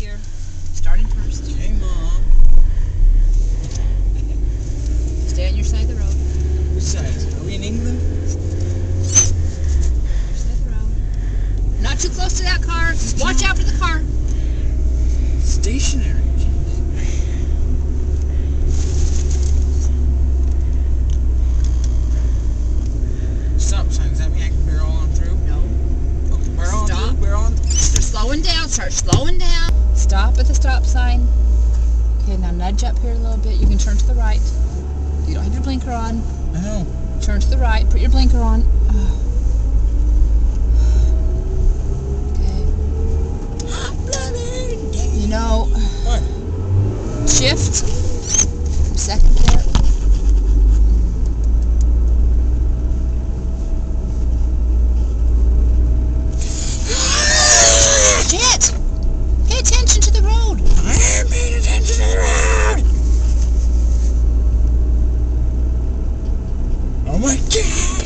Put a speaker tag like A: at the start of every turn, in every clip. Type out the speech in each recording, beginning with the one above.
A: gear. Starting first.
B: Hey, Mom.
A: Stay on your side of the road.
B: Besides, are we in England?
A: Your side of the road. Not too close to that car. Watch out for the car.
B: Stationary. Stop sign. Does that mean I can barrel on through?
A: No.
B: Okay, barrel
A: Stop.
B: on through. Barrel on.
A: They're slowing down. Start slowing down. Stop at the stop sign. Okay, now nudge up here a little bit. You can turn to the right. You don't have your blinker on.
B: I know.
A: Turn to the right. Put your blinker on. Okay. You know,
B: What?
A: shift. Second gear. Shit! Pay attention to the road.
B: I am paying attention to the road. Oh my god.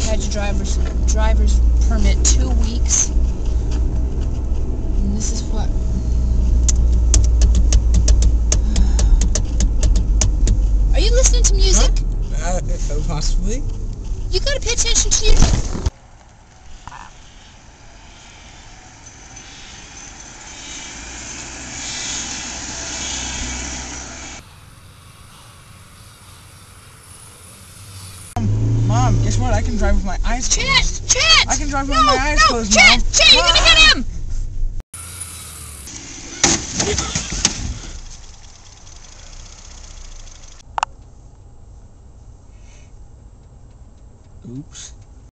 A: Had your driver's driver's permit two weeks. And this is what. Are you listening to music?
B: Uh, uh, possibly.
A: You gotta pay attention to your.
B: Mom, guess what? I can drive with my eyes closed.
A: Chance! Chance!
B: I can drive
A: no, with
B: my eyes
A: no,
B: closed,
A: Chance!
B: Mom.
A: Chance! You're gonna hit him! Oops.